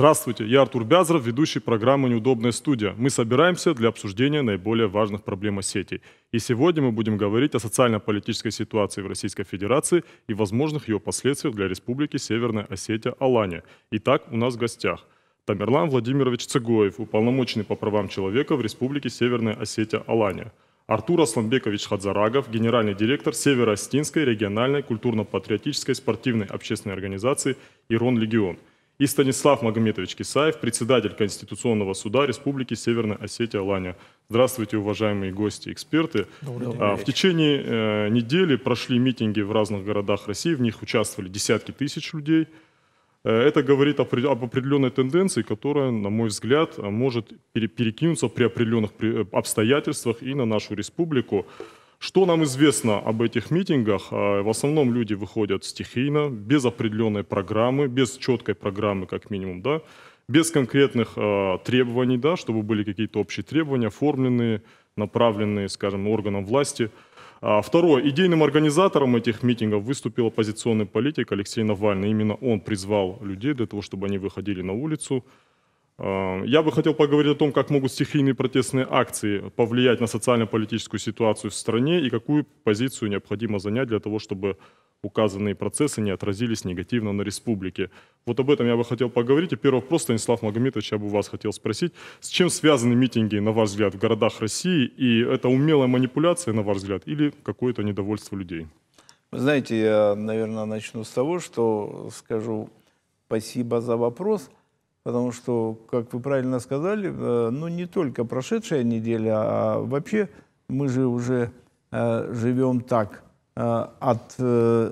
Здравствуйте, я Артур Бязров, ведущий программы «Неудобная студия». Мы собираемся для обсуждения наиболее важных проблем Осетии. И сегодня мы будем говорить о социально-политической ситуации в Российской Федерации и возможных ее последствиях для Республики Северная Осетия Алания. Итак, у нас в гостях Тамерлан Владимирович Цегоев, уполномоченный по правам человека в Республике Северная Осетия Алания. Артур Асланбекович Хадзарагов, генеральный директор Северо-Остинской региональной культурно-патриотической спортивной общественной организации «Ирон Легион» – и Станислав Магометович Кисаев, председатель Конституционного суда Республики Северная Осетия Алания. Здравствуйте, уважаемые гости, эксперты. А, в течение э, недели прошли митинги в разных городах России, в них участвовали десятки тысяч людей. Э, это говорит об определенной тенденции, которая, на мой взгляд, может перекинуться при определенных обстоятельствах и на нашу республику. Что нам известно об этих митингах? А, в основном люди выходят стихийно, без определенной программы, без четкой программы как минимум, да, без конкретных э, требований, да, чтобы были какие-то общие требования, оформленные, направленные, скажем, органам власти. А, второе. Идейным организатором этих митингов выступил оппозиционный политик Алексей Навальный. Именно он призвал людей для того, чтобы они выходили на улицу, я бы хотел поговорить о том, как могут стихийные протестные акции повлиять на социально-политическую ситуацию в стране и какую позицию необходимо занять для того, чтобы указанные процессы не отразились негативно на республике. Вот об этом я бы хотел поговорить. И первый вопрос, Станислав Магомедович, я бы вас хотел спросить. С чем связаны митинги, на ваш взгляд, в городах России? И это умелая манипуляция, на ваш взгляд, или какое-то недовольство людей? Вы знаете, я, наверное, начну с того, что скажу спасибо за вопрос – Потому что, как вы правильно сказали, э, ну не только прошедшая неделя, а вообще мы же уже э, живем так, э, от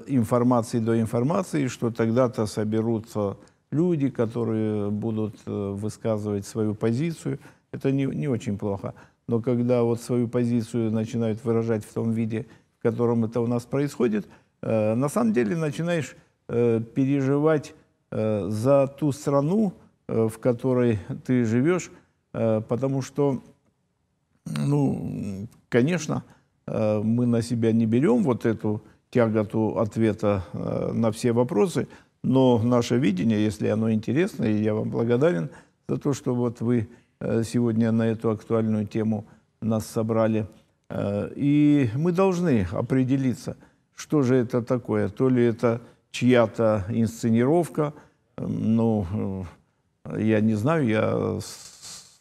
информации до информации, что тогда-то соберутся люди, которые будут высказывать свою позицию. Это не, не очень плохо. Но когда вот свою позицию начинают выражать в том виде, в котором это у нас происходит, на самом деле начинаешь переживать за ту страну, в которой ты живешь, э, потому что, ну, конечно, э, мы на себя не берем вот эту тяготу ответа на все вопросы, но наше видение, если оно интересно, и я вам благодарен за то, что вот вы сегодня на эту актуальную тему нас собрали. И мы должны определиться, что же это такое. То ли это чья-то инсценировка, ну, я не знаю, я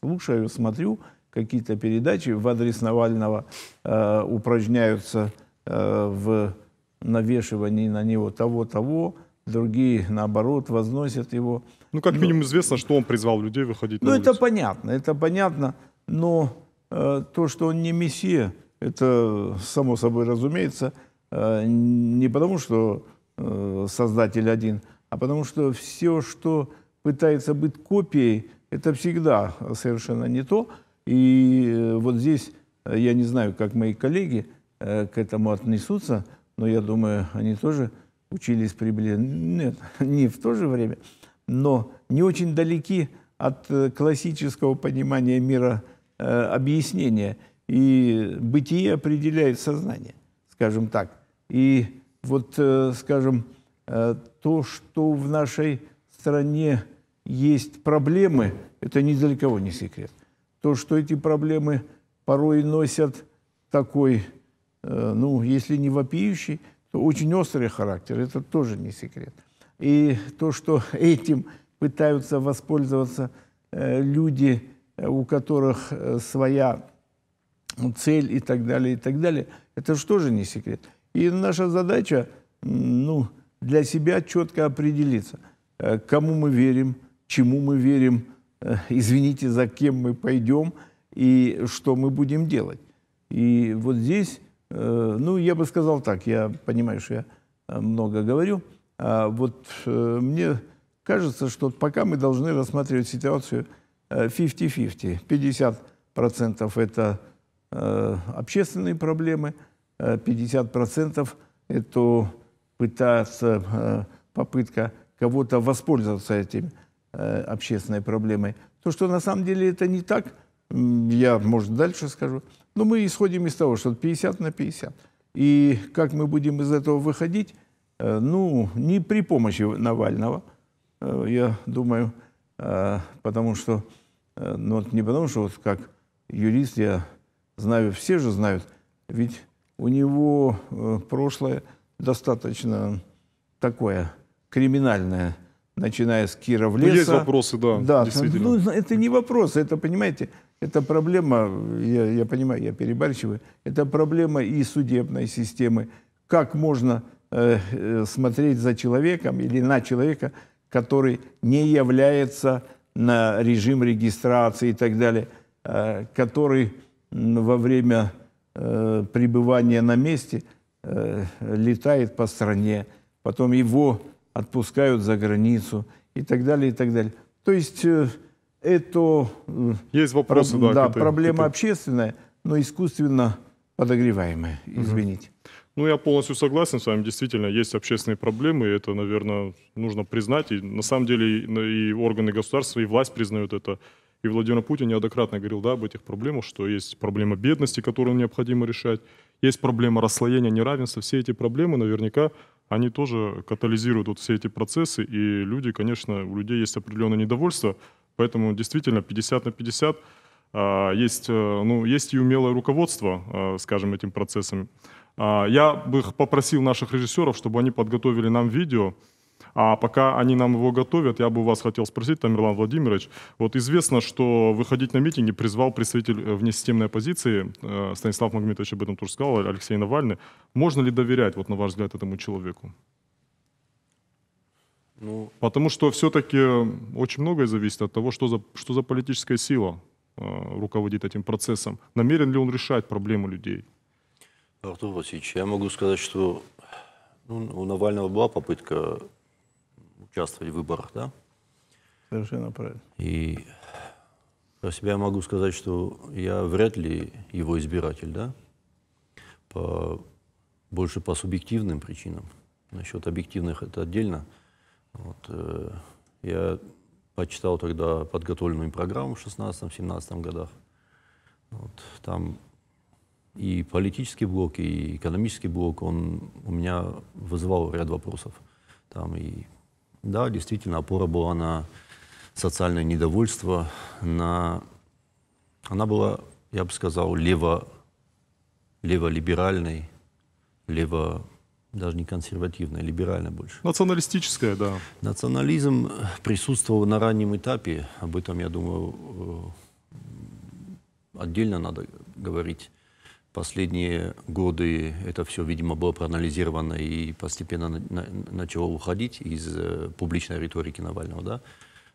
слушаю, смотрю какие-то передачи в адрес Навального, э, упражняются э, в навешивании на него того-того, другие, наоборот, возносят его. Ну, как минимум известно, что он призвал людей выходить ну, на. Ну, это понятно, это понятно, но э, то, что он не мессия, это само собой разумеется, э, не потому, что э, Создатель один, а потому что все, что пытается быть копией, это всегда совершенно не то. И э, вот здесь, э, я не знаю, как мои коллеги э, к этому отнесутся, но я думаю, они тоже учились приблизительно, нет, не в то же время, но не очень далеки от классического понимания мира объяснения. И бытие определяет сознание, скажем так. И вот, скажем, то, что в нашей стране есть проблемы, это ни для кого не секрет. То, что эти проблемы порой носят такой, э, ну, если не вопиющий, то очень острый характер, это тоже не секрет. И то, что этим пытаются воспользоваться э, люди, э, у которых своя цель и так далее, и так далее, это же тоже не секрет. И наша задача, ну, для себя четко определиться, кому мы верим, чему мы верим, э, извините, за кем мы пойдем и что мы будем делать. И вот здесь, э, ну, я бы сказал так, я понимаю, что я э, много говорю, а вот мне кажется, что пока мы должны рассматривать ситуацию 50-50. 50% это общественные проблемы, 50% это пытаться, попытка кого-то воспользоваться этим Э, общественной проблемой. То, что на самом деле это не так, я, может, дальше скажу. Но мы исходим из того, что 50 на 50. И как мы будем из этого выходить? Э, ну, не при помощи Навального. Э, я думаю, э, потому что, э, ну, не потому что вот как юрист я знаю, все же знают, ведь у него э, прошлое достаточно такое криминальное, начиная с Кировлеса. Ну, есть вопросы, да, да действительно. Ну, это не вопрос, это, понимаете, это проблема, я, я понимаю, я перебарщиваю, это проблема и судебной системы. Как можно э, э, смотреть за человеком или на человека, который не является на режим регистрации и так далее, э, который во время э, пребывания на месте э, летает по стране, потом его отпускают за границу и так далее, и так далее. То есть э, это э, Есть вопросы, про- да, да, этой- проблема этой- общественная, но искусственно подогреваемая, извините. Ну, я полностью согласен с вами. Действительно, есть общественные проблемы, и это, наверное, нужно признать. И на самом деле и органы государства, и власть признают это. И Владимир Путин неоднократно говорил да, об этих проблемах, что есть проблема бедности, которую необходимо решать, есть проблема расслоения неравенства. Все эти проблемы наверняка, они тоже катализируют вот все эти процессы, и люди, конечно, у людей есть определенное недовольство, поэтому действительно 50 на 50 а, есть, э, ну, есть и умелое руководство, а, скажем, этим процессом. А, Я бы попросил наших режиссеров, чтобы они подготовили нам видео, а пока они нам его готовят, я бы вас хотел спросить, Тамерлан Владимирович, вот известно, что выходить на митинги призвал представитель э, внесистемной оппозиции, э, Станислав Магомедович об этом тоже сказал, Алексей Навальный. Можно ли доверять, вот на ваш взгляд, этому человеку? Ну, Потому что все-таки очень многое зависит от того, что за, что за политическая сила э, руководит этим процессом. Намерен ли он решать проблемы людей? Артур Васильевич, я могу сказать, что ну, у Навального была попытка участвовать в выборах, да? Совершенно правильно. И про себя я могу сказать, что я вряд ли его избиратель, да? По, больше по субъективным причинам. Насчет объективных это отдельно. Вот, э, я почитал тогда подготовленную программу в 16-17 годах. Вот, там и политический блок, и экономический блок, он у меня вызывал ряд вопросов. Там и, да, действительно, опора была на социальное недовольство, на... Она была, я бы сказал, лево, леволиберальной, лево, даже не консервативной, либеральной больше. Националистическое, да. Национализм присутствовал на раннем этапе, об этом, я думаю, э, отдельно надо говорить. Последние годы это все, видимо, было проанализировано и постепенно на- на- начало уходить из э, публичной риторики Навального, да.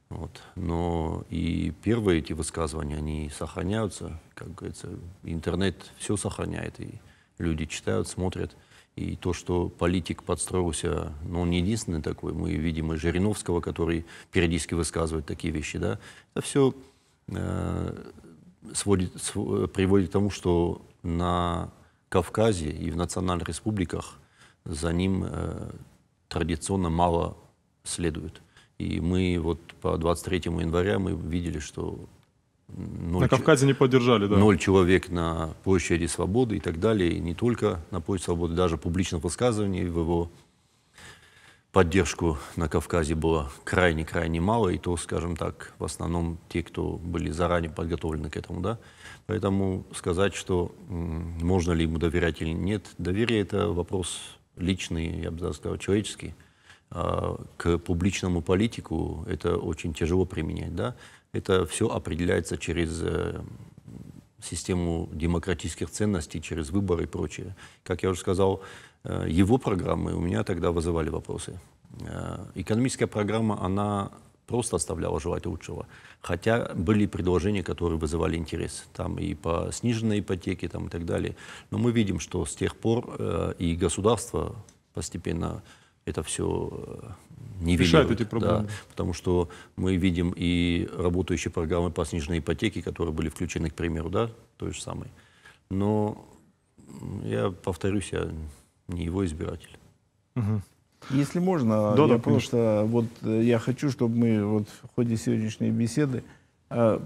Вот. Но и первые эти высказывания, они сохраняются, как говорится, интернет все сохраняет, и люди читают, смотрят. И то, что политик подстроился, ну, он не единственный такой, мы видим и Жириновского, который периодически высказывает такие вещи, да, это все сводит, св- приводит к тому, что на Кавказе и в национальных республиках за ним э, традиционно мало следует. И мы вот по 23 января мы видели, что ноль На Кавказе не поддержали, да. ноль человек на площади Свободы и так далее. И не только на площади Свободы, даже публичных высказываний в его поддержку на Кавказе было крайне-крайне мало, и то, скажем так, в основном те, кто были заранее подготовлены к этому, да. Поэтому сказать, что можно ли ему доверять или нет, доверие это вопрос личный, я бы даже сказал, человеческий. А к публичному политику это очень тяжело применять, да. Это все определяется через э, систему демократических ценностей, через выборы и прочее. Как я уже сказал, его программы у меня тогда вызывали вопросы. Э, Экономическая программа, она просто оставляла желать лучшего. Хотя были предложения, которые вызывали интерес. Там и по сниженной ипотеке там, и так далее. Но мы видим, что с тех пор э, и государство постепенно это все нивелирует. эти проблемы. Да, потому что мы видим и работающие программы по сниженной ипотеке, которые были включены, к примеру, да, той же самой. Но я повторюсь, я не его избиратель. Если можно, Да, я да, просто вот э, я хочу, чтобы мы вот в ходе сегодняшней беседы э,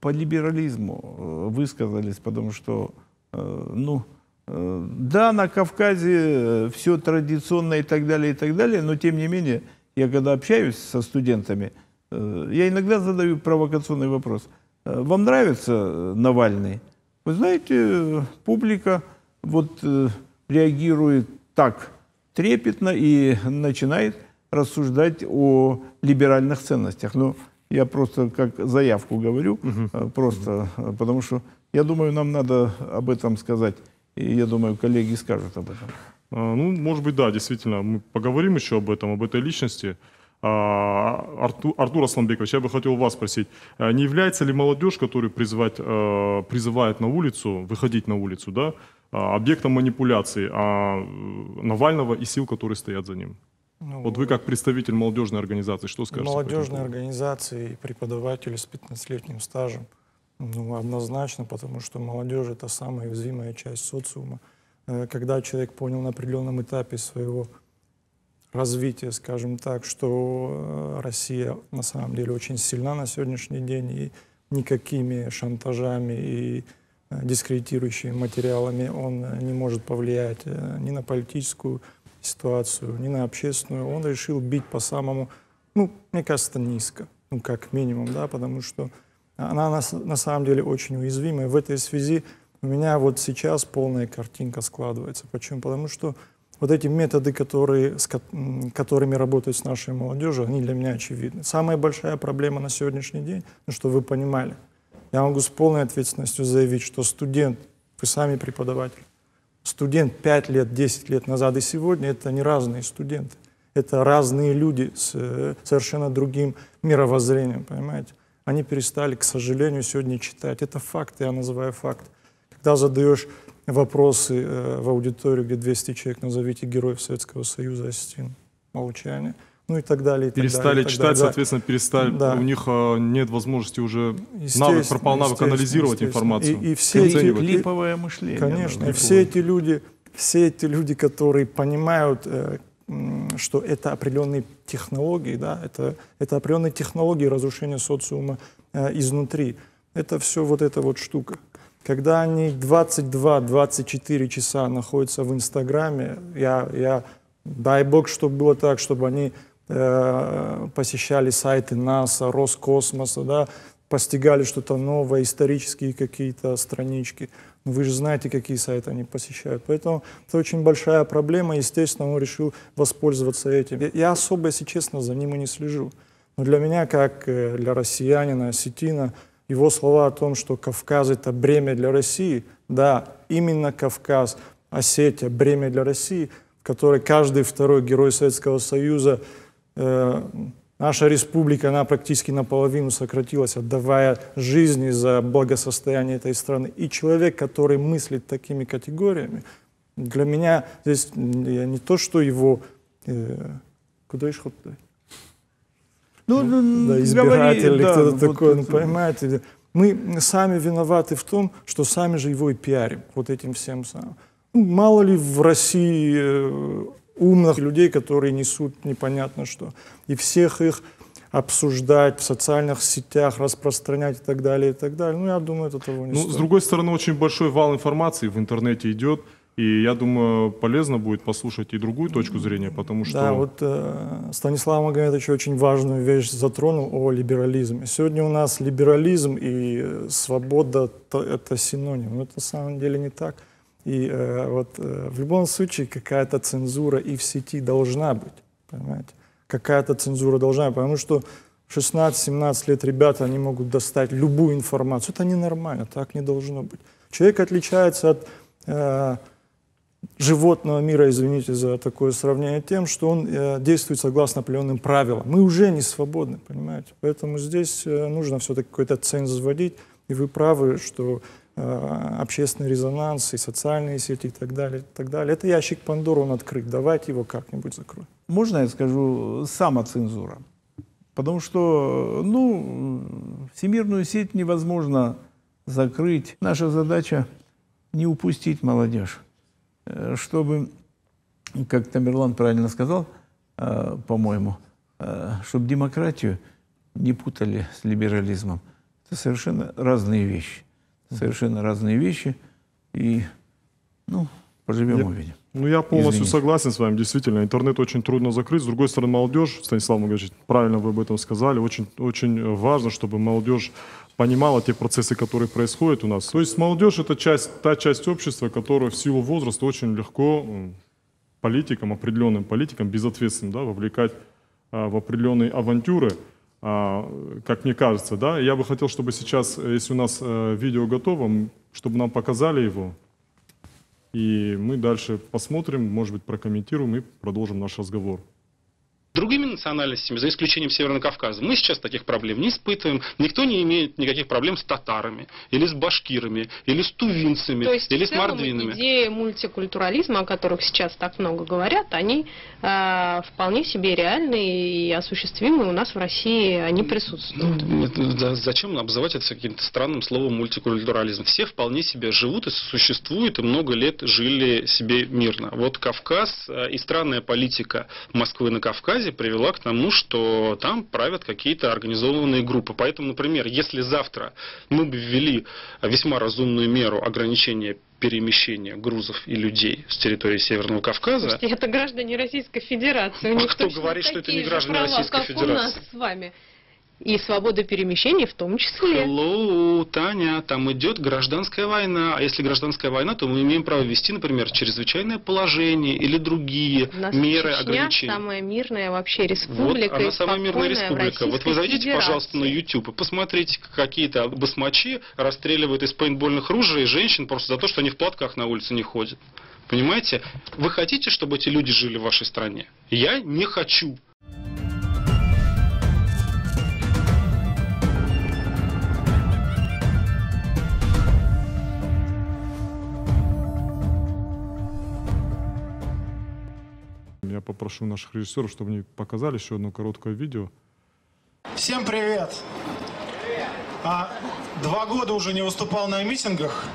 по либерализму э, высказались, потому что, э, ну, э, да, на Кавказе все традиционно и так далее, и так далее, но тем не менее, я когда общаюсь со студентами, э, я иногда задаю провокационный вопрос. Э, Вам нравится э, Навальный? Вы знаете, э, публика вот э, реагирует так трепетно и начинает рассуждать о либеральных ценностях. Ну, я просто как заявку говорю, э, просто э, потому что я думаю, нам надо об этом сказать. И я думаю, коллеги скажут об этом. А, Ну, может быть, да, действительно. Мы поговорим еще об этом, об этой личности. А, Арту- Артур Асланбекович, я бы хотел вас спросить, а не является ли молодежь, которую призывать, э, призывает на улицу, выходить на улицу, да, объектом манипуляции а, Навального и сил, которые стоят за ним? Ну, Вот вы как представитель молодежной организации, что скажете? поводу? организации и преподаватели с 15-летним стажем. Ну, однозначно, потому что молодежь — это самая уязвимая часть социума. Э, Когда человек понял на определенном этапе своего развития, скажем так, что э, Россия на самом деле очень сильна на сегодняшний день, и никакими шантажами и дискредитирующими материалами он э, не может повлиять э, ни на политическую ситуацию, ни на общественную. Он решил бить по самому, ну, мне кажется, низко, ну, как минимум, да, потому что она на, на самом деле очень уязвимая. В этой связи у меня вот сейчас полная картинка складывается. Почему? Потому что вот эти методы, которые, с которыми работают с нашей молодежью, они для меня очевидны. Самая большая проблема на сегодняшний день, ну, что вы понимали, я могу с полной ответственностью заявить, что студент, вы сами преподаватель, студент 5 лет, 10 лет назад и сегодня это не разные студенты. Это разные люди с э, совершенно другим мировоззрением, понимаете? Они перестали, к сожалению, сегодня читать. Это факт, я называю факт. Когда задаешь вопросы э, в аудиторию, где 200 человек, назовите героев Советского Союза, осетин, молчание, ну и так далее. И так Перестали далее, так читать, далее. Да. соответственно, перестали, Да. у них а, нет возможности уже навык, пропал навык анализировать информацию. И, и все эти, оценивать. и- Клиповое мышление. Конечно, да, и все эти люди, все эти люди, которые понимают, э, что это определенные технологии, да, это, это определенные технологии разрушения социума э, изнутри. Это все вот эта вот штука. Когда они 22-24 часа находятся в Инстаграме, я, я дай бог, чтобы было так, чтобы они э, посещали сайты НАСА, Роскосмоса, да, постигали что-то новое, исторические какие-то странички. Но вы же знаете, какие сайты они посещают. Поэтому это очень большая проблема. Естественно, он решил воспользоваться этим. Я- особо, если честно, за ним и не слежу. Но для меня, как э, для россиянина, осетина, его слова о том, что Кавказ — это бремя для России, да, именно Кавказ, Осетия — бремя для России, в которой каждый второй герой Советского Союза Наша республика, она практически наполовину сократилась, отдавая жизни за благосостояние этой страны. И человек, который мыслит такими категориями, для меня здесь не то, что его... э, куда еще ходить? Ну, ну, да, говори, избиратель или да, кто-то вот такой, ну, понимаете. Мы сами виноваты в том, что сами же его и пиарим, вот этим всем самым. Ну, мало ли в России э, умных людей, которые несут непонятно что. И всех их обсуждать в социальных сетях, распространять и так далее, и так далее. Ну, я думаю, это того не Ну, стоит. с другой стороны, очень большой вал информации в интернете идет, и я думаю, полезно будет послушать и другую точку зрения, потому что... Да, вот э, Станислав Магомедович очень важную вещь затронул о либерализме. Сегодня у нас либерализм и э, свобода то- это синоним. Но это на самом деле не так. И э, вот э, в любом случае какая-то цензура и в сети должна быть, понимаете? Какая-то цензура должна быть, потому что 16-17 лет ребята, они могут достать любую информацию. Это ненормально, так не должно быть. Человек отличается от э, животного мира, извините за такое сравнение, тем, что он э, действует согласно определенным правилам. Мы уже не свободны, понимаете? Поэтому здесь э, нужно все-таки какой-то ценз вводить. И вы правы, что общественный резонанс и социальные сети и так далее, и так далее. Это ящик Пандоры, он открыт. Давайте его как-нибудь закроем. Можно я скажу самоцензура? Потому что, ну, всемирную сеть невозможно закрыть. Наша задача не упустить молодежь, Э, чтобы, как Тамерлан правильно сказал, э, по-моему, э, чтобы демократию не путали с либерализмом. Это совершенно разные вещи. Совершенно разные вещи. И, ну, Поживем, Я- увидим. Ну, я полностью Извините. согласен с вами. Действительно, интернет очень трудно закрыть. С другой стороны, молодежь, Станислав Магомедович, правильно вы об этом сказали, очень, очень важно, чтобы молодежь понимала те процессы, которые происходят у нас. То есть молодежь – это часть, та часть общества, которая в силу возраста очень легко политикам, определенным политикам, безответственным, да, вовлекать а, в определенные авантюры, как мне кажется, да. Я бы хотел, чтобы сейчас, э, если у нас э, видео готово, чтобы нам показали его, и мы дальше посмотрим, может быть, прокомментируем и продолжим наш разговор. Другими национальностями, за исключением Северного Кавказа, мы сейчас таких проблем не испытываем. Никто не имеет никаких проблем с татарами, или с башкирами, или с тувинцами, То есть или в с целом мордвинами. идеи мультикультурализма, о которых сейчас так много говорят, они э, вполне себе реальны и осуществимы у нас в России, они присутствуют. Ну, да, зачем обзывать это каким-то странным словом мультикультурализм? Все вполне себе живут и существуют, и много лет жили себе мирно. Вот Кавказ э, и странная политика Москвы на Кавказе привела к тому, что там правят какие-то организованные группы. Поэтому, например, если завтра мы бы ввели весьма разумную меру ограничения перемещения грузов и людей с территории Северного Кавказа, Слушайте, это граждане Российской Федерации. У А кто говорит, что это не граждане права, Российской как у нас Федерации? с вами. И свобода перемещений в том числе. Hello, Таня, там идет гражданская война. А если гражданская война, то мы имеем право ввести, например, чрезвычайное положение или другие У нас меры Чечня ограничения. самая мирная вообще Вот республика. она и самая мирная республика. Вот вы зайдите, пожалуйста, на Федерации. YouTube и посмотрите, как какие-то басмачи расстреливают из пейнтбольных ружей женщин просто за то, что они в платках на улице не ходят. Понимаете? Вы хотите, чтобы эти люди жили в вашей стране? Я не хочу. Попрошу наших режиссеров, чтобы они показали еще одно короткое видео. Всем привет! А, два года уже не выступал на митингах,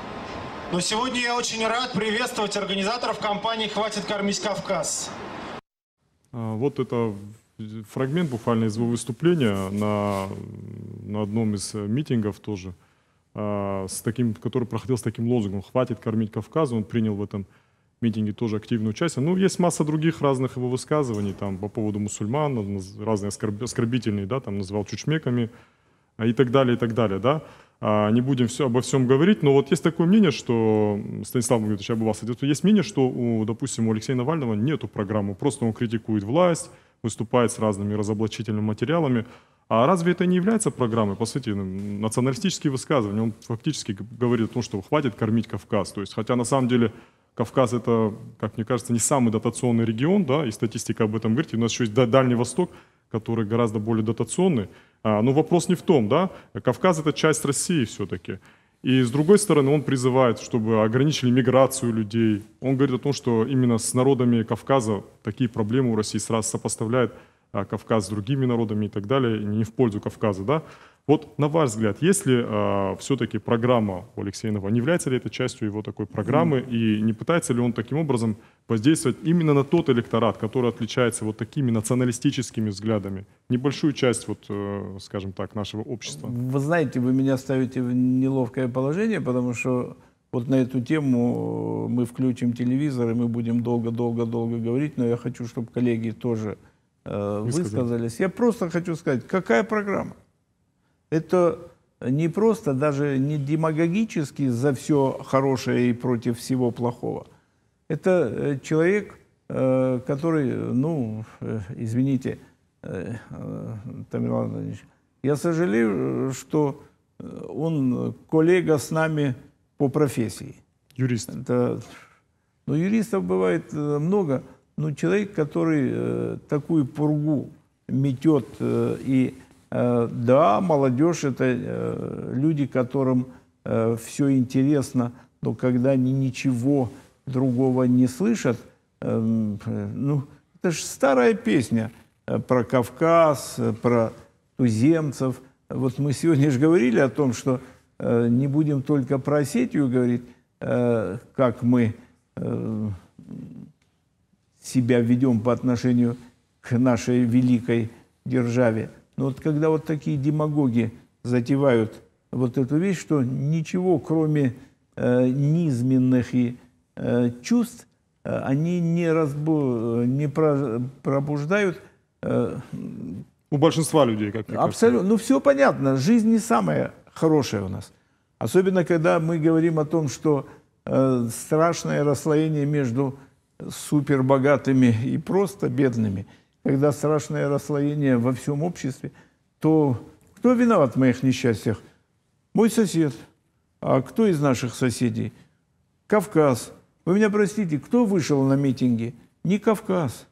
но сегодня я очень рад приветствовать организаторов компании «Хватит кормить Кавказ». А, Вот это фрагмент буквально из его выступления на, на одном из э, митингов тоже, а, с таким, который проходил с таким лозунгом «Хватит кормить Кавказ». Он принял в этом митинге тоже активное участие. Ну, есть масса других разных его высказываний там, по поводу мусульман, разные оскорб- оскорбительные, да, там называл чучмеками а, и так далее, и так далее, да. А, Не будем все, обо всем говорить, но вот есть такое мнение, что, Станислав Магомедович, я бы вас есть мнение, что, у, допустим, у Алексея Навального нету программы, просто он критикует власть, выступает с разными разоблачительными материалами. А разве это не является программой? По сути, ну, националистические высказывания, он фактически говорит о том, что хватит кормить Кавказ. То есть, хотя на самом деле Кавказ это, как мне кажется, не самый дотационный регион, да, и статистика об этом говорит. У нас еще есть Да- Дальний Восток, который гораздо более дотационный. А, но вопрос не в том, да, Кавказ это часть России все-таки. И с другой стороны, он призывает, чтобы ограничили миграцию людей. Он говорит о том, что именно с народами Кавказа такие проблемы у России сразу сопоставляет а, Кавказ с другими народами и так далее, и не в пользу Кавказа, да? Вот на ваш взгляд, есть ли все-таки программа у Алексея Навального, не является ли это частью его такой программы, и не пытается ли он таким образом воздействовать именно на тот электорат, который отличается вот такими националистическими взглядами, небольшую часть, вот, э, скажем так, нашего общества? Вы знаете, вы меня ставите в неловкое положение, потому что вот на эту тему мы включим телевизор, и мы будем долго-долго-долго говорить, но я хочу, чтобы коллеги тоже э, Высказали. высказались. Я просто хочу сказать, какая программа? Это не просто, даже не демагогически за все хорошее и против всего плохого. Это э, человек, э, который, ну, э, извините, Тамил Владимирович, я сожалею, что он коллега с нами по профессии. Юрист. Это, ну, юристов бывает много, но человек, который такую пургу метет, и да, молодежь это э, люди, которым все интересно, но когда они ничего другого не слышат, эм, э, ну, это же старая песня э, про Кавказ, э, про туземцев. Вот мы сегодня же говорили о том, что э, не будем только про Осетию говорить, э, как мы э, себя ведем по отношению к нашей великой державе. Но вот когда вот такие демагоги затевают вот эту вещь, что ничего, кроме э, низменных и э, чувств, э, они не, разбу... не про- пробуждают э, У большинства людей, как. Абсолютно. Ну, все понятно. Жизнь не самая хорошая у нас. Особенно, когда мы говорим о том, что э, страшное расслоение между супербогатыми и просто бедными, когда страшное расслоение во всем обществе, то кто виноват в моих несчастьях? Мой сосед. А кто из наших соседей? Кавказ. Вы меня простите, кто вышел на митинги? Не Кавказ,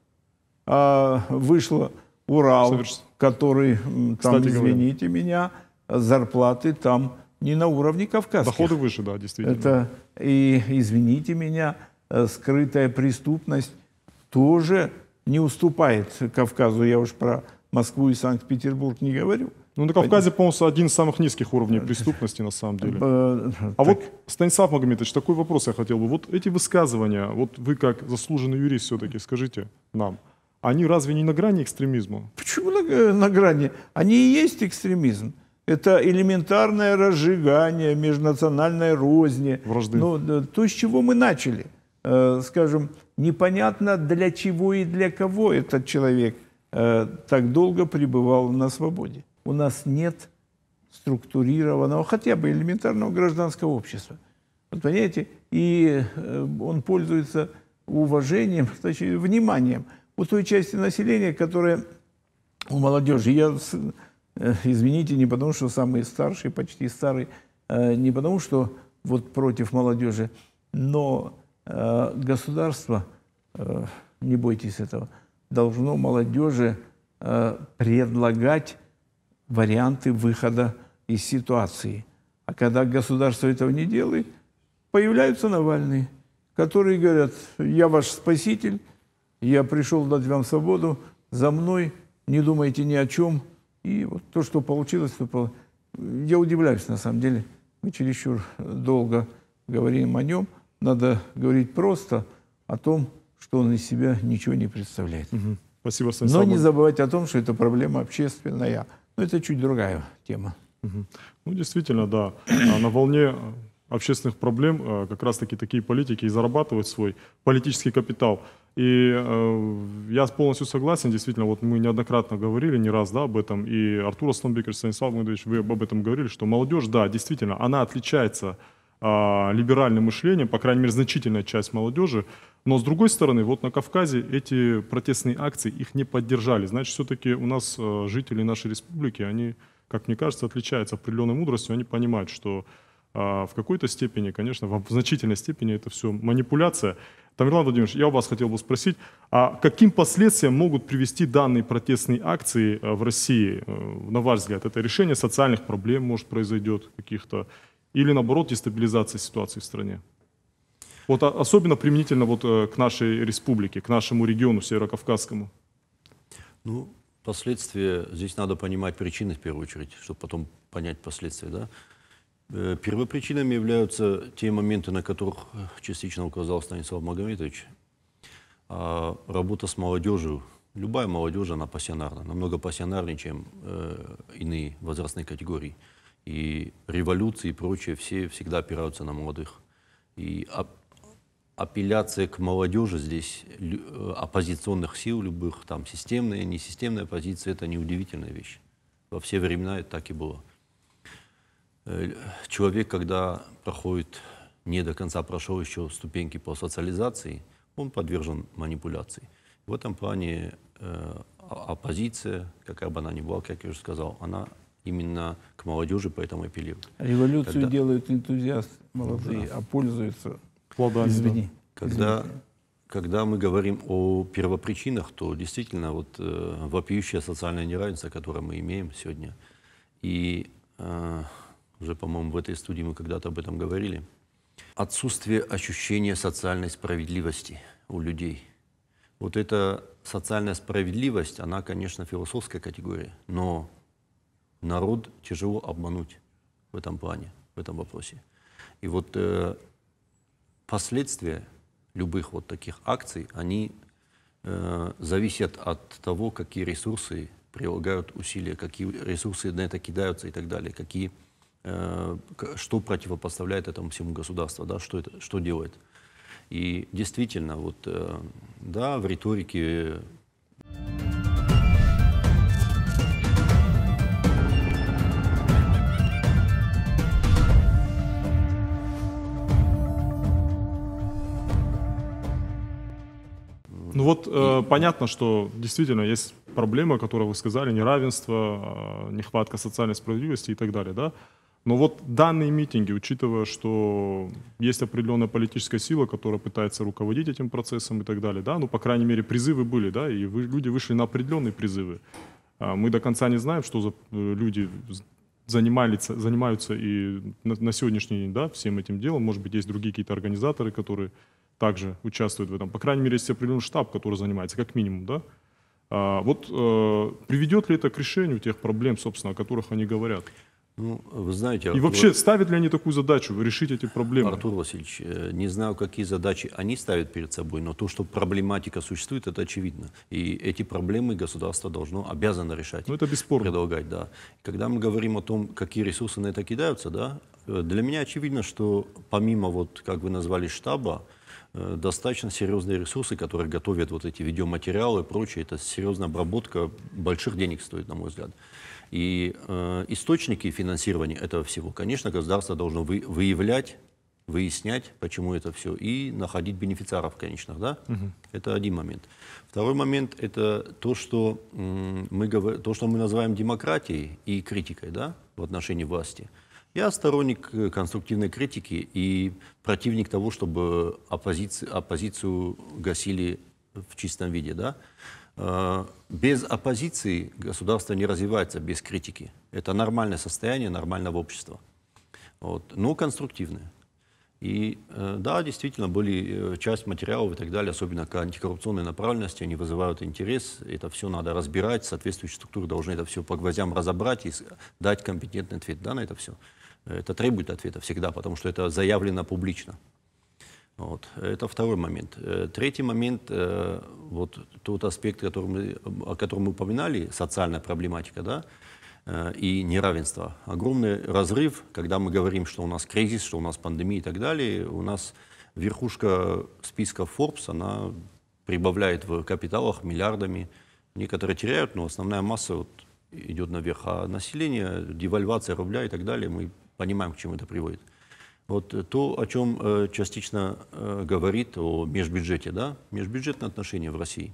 а вышло Урал, Соверш- который, там, Кстати говоря. извините меня, зарплаты там не на уровне кавказских. Доходы выше, да, действительно. Это, и, извините меня, э, скрытая преступность тоже не уступает Кавказу. Я уж про Москву и Санкт-Петербург не говорю. Ну, на Кавказе, по-моему, один из самых низких уровней преступности, на самом деле. Э, А так, вот, Станислав Магометович, такой вопрос я хотел бы. Вот эти высказывания, вот вы как заслуженный юрист все-таки, скажите нам, они разве не на грани экстремизма? Почему на, на грани? Они и есть экстремизм. Это элементарное разжигание межнациональной розни. Вражды. Ну, то, с чего мы начали. Э, скажем, непонятно для чего и для кого этот человек э, так долго пребывал на свободе. У нас нет структурированного, хотя бы элементарного гражданского общества. Вот понимаете? И э, он пользуется уважением, точнее, вниманием у той части населения, которая у молодежи. Я, извините, не потому, что самый старший, почти старый, не потому, что вот против молодежи, но государство, э, не бойтесь этого, должно молодежи э, предлагать варианты выхода из ситуации. А когда государство этого не делает, появляются Навальные, которые говорят, я ваш спаситель, я пришел дать вам свободу, за мной, не думайте ни о чем. И вот то, что получилось, то пол- я удивляюсь на самом деле. Мы чересчур долго говорим о нем. Надо говорить просто о том, что он из себя ничего не представляет. Спасибо, Но Станислав. не Маг- забывать о том, что это проблема общественная. Но это чуть другая тема. Ну, действительно, да. А На волне э, общественных проблем э, как раз-таки такие политики и зарабатывают свой политический капитал. И э, я полностью согласен, действительно, вот мы неоднократно говорили, не раз, да, об этом, и Артур Асланбекович, Станислав Магомедович, вы об этом говорили, что молодежь, да, действительно, она отличается а, либеральным мышлением, по крайней мере, значительная часть молодежи, но с другой стороны, вот на Кавказе эти протестные акции, их не поддержали. Значит, все-таки у нас э, жители нашей республики, они, как мне кажется, отличаются определенной мудростью, они понимают, что а, в какой-то степени, конечно, в значительной степени это все манипуляция. Тамерлан Владимирович, я у вас хотел бы спросить, а каким последствиям могут привести данные протестные акции э, в России? Э, На ваш взгляд, это решение социальных проблем, может, произойдет каких-то, или наоборот, дестабилизация ситуации в стране? Вот а- особенно применительно вот э, к нашей республике, к нашему региону Северокавказскому. Ну, последствия, здесь надо понимать причины в первую очередь, чтобы потом понять последствия. Да? Э, Первопричинами являются те моменты, на которых э, частично указал Станислав Магометович. А работа с молодежью, любая молодежь, она пассионарна, намного пассионарнее, чем э, иные возрастные категории. И революции и прочее все всегда опираются на молодых. И ап- апелляция к молодежи здесь, э, оппозиционных сил любых, там системная, несистемная оппозиция, это неудивительная вещь. Во все времена это так и было. Э, Человек, когда проходит, не до конца прошел еще ступеньки по социализации, он подвержен манипуляции. В этом плане э, оппозиция, какая бы она ни была, как я уже сказал, она именно к молодежи поэтому апеллирует. Революцию Когда- делают энтузиасты молодые, а пользуются, Плодами, да. извини. Когда, когда мы говорим о первопричинах, то действительно вот э, вопиющее социальное неравенство, которое мы имеем сегодня, и э, уже, по-моему, в этой студии мы когда-то об этом говорили, отсутствие ощущения социальной справедливости у людей. Вот эта социальная справедливость, она, конечно, философская категория, но народ тяжело обмануть в этом плане, в этом вопросе. И вот э, последствия любых вот таких акций, они э, зависят от того, какие ресурсы прилагают усилия, какие ресурсы на это кидаются и так далее, какие, э, что противопоставляет этому всему государство, да, что, это, что делает. И действительно, вот, э, да, в риторике Ну вот э, понятно, что действительно есть проблема, которую вы сказали, неравенство, э, нехватка социальной справедливости и так далее, да? Но вот данные митинги, учитывая, что есть определенная политическая сила, которая пытается руководить этим процессом и так далее, да, ну, по крайней мере, призывы были, да, и вы, люди вышли на определенные призывы. А мы до конца не знаем, что за э, люди занимались, занимаются и на, на сегодняшний день, да, всем этим делом. Может быть, есть другие какие-то организаторы, которые также участвуют в этом. По крайней мере, есть определенный штаб, который занимается, как минимум, да. А, вот э, приведет ли это к решению тех проблем, собственно, о которых они говорят? Ну, вы знаете... И вообще, ставят ли они такую задачу, решить эти проблемы? Артур Васильевич, э, не знаю, какие задачи они ставят перед собой, но то, что проблематика существует, это очевидно. И эти проблемы государство должно, обязано решать. Ну, это бесспорно. Предлагать, да. Когда мы говорим о том, какие ресурсы на это кидаются, да, э, для меня очевидно, что помимо, вот, как вы назвали, штаба, достаточно серьезные ресурсы, которые готовят вот эти видеоматериалы и прочее. Это серьезная обработка, больших денег стоит, на мой взгляд. И э, источники финансирования этого всего, конечно, государство должно вы, выявлять, выяснять, почему это все, и находить бенефициаров, конечно, да? Угу. Это один момент. Второй момент – это то, что мы, то, что мы называем демократией и критикой, да, в отношении власти. Я сторонник э, конструктивной критики и противник того, чтобы оппозицию, оппозицию гасили в чистом виде, да. Э, без оппозиции государство не развивается без критики. Это нормальное состояние нормального общества. Вот. Но конструктивное. И э, да, действительно, были часть материалов и так далее, особенно к антикоррупционной направленности, они вызывают интерес. Это все надо разбирать, соответствующие структуры должны это все по гвоздям разобрать и дать компетентный ответ да, на это все. Это требует ответа всегда, потому что это заявлено публично. Вот. Это второй момент. Э, третий момент, э, вот тот аспект, который мы, о котором мы упоминали, социальная проблематика, да, э, и неравенство. Огромный разрыв, когда мы говорим, что у нас кризис, что у нас пандемия и так далее, у нас верхушка списка Forbes, она прибавляет в капиталах миллиардами. Некоторые теряют, но основная масса вот идет наверх. А население, девальвация рубля и так далее, мы понимаем, к чему это приводит. Вот то, о чем э, частично э, говорит о межбюджете, да, межбюджетные отношения в России.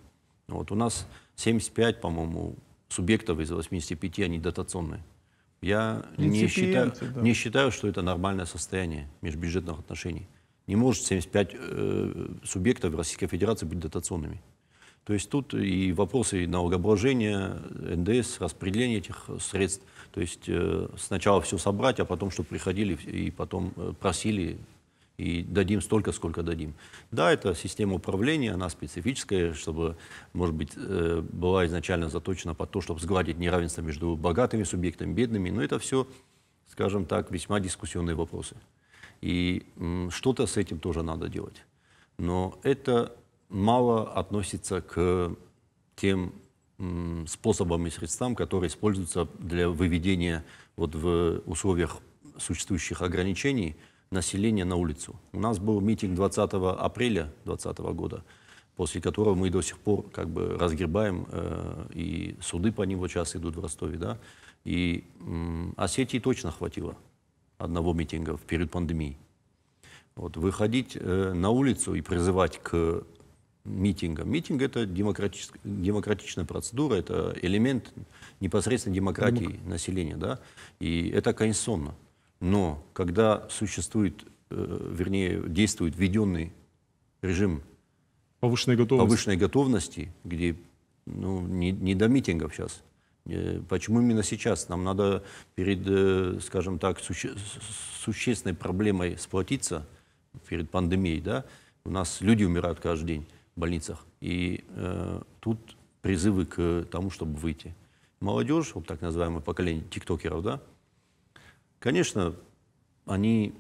Вот у нас 75, по-моему, субъектов из 85, они дотационные. Я не считаю, да. не считаю, что это нормальное состояние межбюджетных отношений. Не может 75 э, субъектов Российской Федерации быть дотационными. То есть тут и вопросы налогообложения, НДС, распределения этих средств. То есть э, сначала все собрать, а потом, чтобы приходили и потом э, просили, и дадим столько, сколько дадим. Да, это система управления, она специфическая, чтобы, может быть, э, была изначально заточена под то, чтобы сгладить неравенство между богатыми субъектами, бедными, но это все, скажем так, весьма дискуссионные вопросы. И что-то с этим тоже надо делать. Но это мало относится к тем способам и средствам, которые используются для выведения вот в условиях существующих ограничений населения на улицу. У нас был митинг 20 апреля 2020 года, после которого мы до сих пор как бы разгребаем, э, и суды по ним вот сейчас идут в Ростове, да, и э, Осетии точно хватило одного митинга в период пандемии. Вот, выходить э, на улицу и призывать к митинга. Митинг – это демократичная процедура, это элемент непосредственно демократии Демок... населения, да, и это конституционно. Но когда существует, э, вернее, действует введенный режим повышенной готовности, повышенной готовности где ну, не, не до митингов сейчас, э, Почему именно сейчас? Нам надо перед, э, скажем так, суще, существенной проблемой сплотиться перед пандемией. Да? У нас люди умирают каждый день больницах. И э, тут призывы к тому, чтобы выйти. Молодежь, вот так называемое поколение тиктокеров, да, конечно, они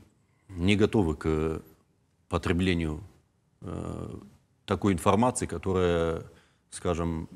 не готовы к потреблению э, такой информации, которая, скажем,